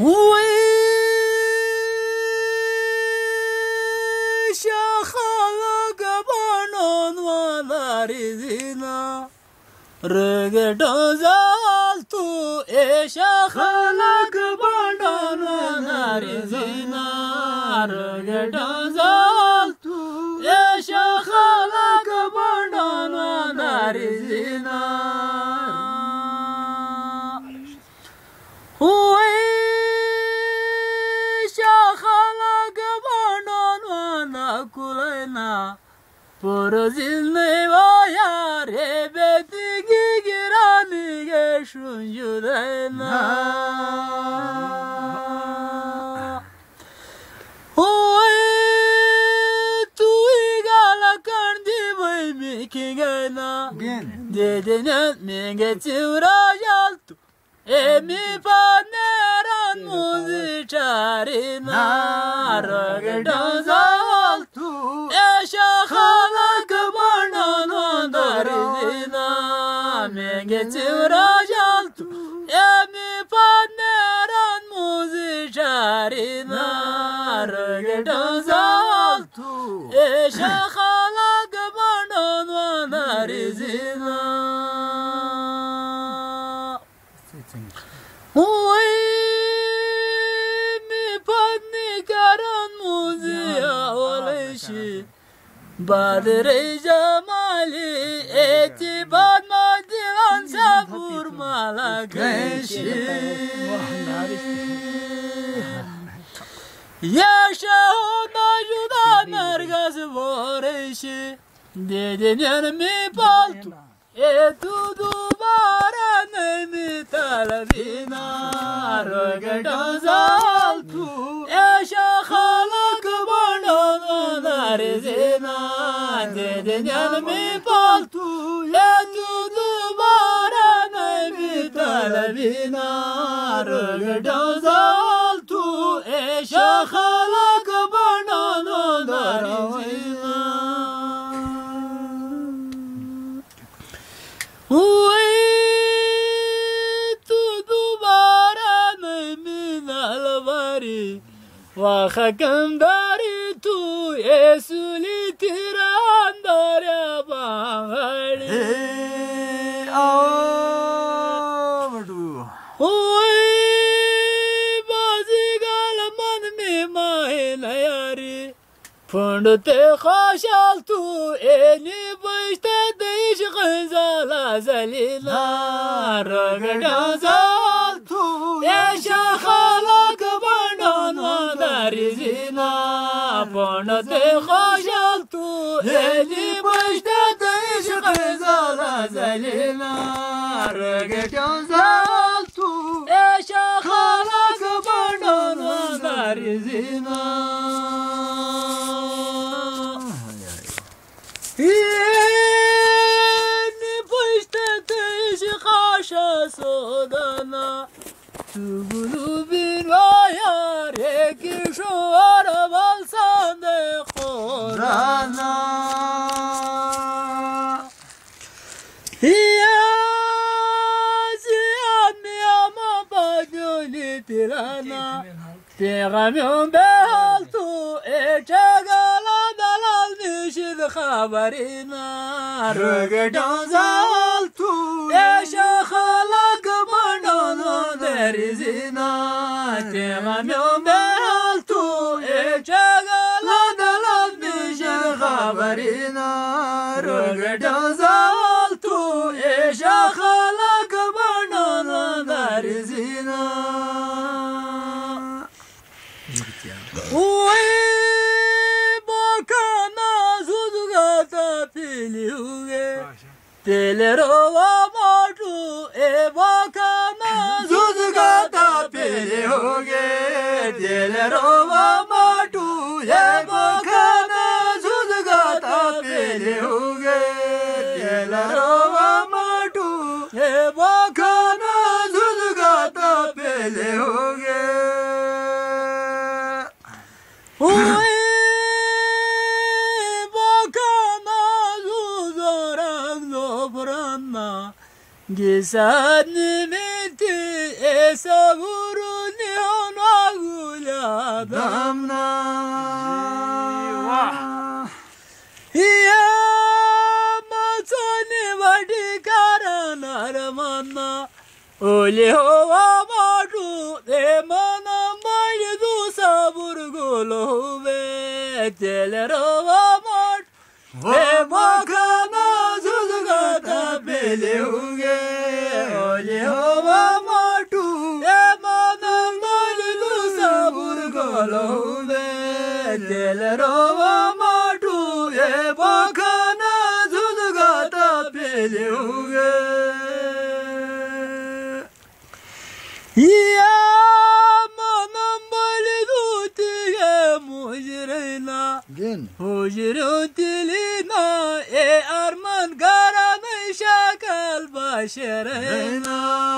我下了个巴诺诺拉里那，这个正在做一下了个巴诺诺拉里那，这个正在。Porozilne vaya rebeti girani geçunjudena Oy tu igala kandi bay mikigena Dedene menge tivra yaltu Emi paneran muzi charina Ragdan zaltu Eşa Menge tivra yaltu Emi paneran muzi charina Ragdan zaltu Eşa halak barnan darizina Oy mi padni karan muzia oleshi Badre jamali eti sabur malakeshi Yaşa ona juda mergaz voreshi Dedin mi paltu etu dubara nemi talabina Rögedon zaltu eşa halak banan narizina Dedin mi paltu البنا رغدازلت إيش خلق بنانو دروينا وخكم داري تو يسولي تيران داري بغري پندت خوشال تو اینی بشت دیش غزالا زلیلا رگڑا زال تو ایش خالق بندان و داری زینا. پندت خوشال تو اینی بشت دیش غزالا زلیلا رگڑا زال sodana Tugulu bir ayar eki şu arabal sande korana. Ya ziyan ama bagoli tirana Peygamber behaltu eçegala dalal nişid haberina Rögeden zaltu eşe Peygamber behaltu eçegala dalal nişid haberina Rögeden zaltu eşe halak bandana derizina Uy bakana zuzgata piliuge Telerova Drogie dielerowa matuje, bo kana zuzgata pieliuge. Dielerowa matuje, bo kana zuzgata pieliuge. Uwe bo kana zuzorak dobranna, gisad nimeti esavur damna. Ya matoni vadi karana ramana Oli hova madu de mana mai du sabur golo ve telerova mad ve bakana zuzgata beleuge Oli hova madu telerova madu e bakana zuzgata beleuge Ya manam bali dutiye mujrina. Din. Hujru dilina e arman garan şakal başerina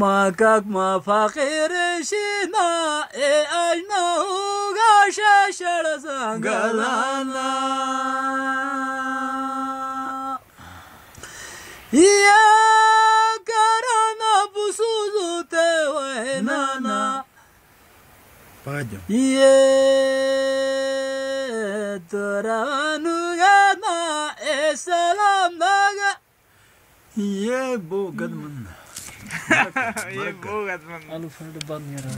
مكاك ما فقير شنا اي اجنه غاشا شرزان قلانا يا كرانا بسوزو تيوينانا Падем. Е, турануга на эсаламдага. Е, бу гадман. ये वो गजमन alu farda ban yara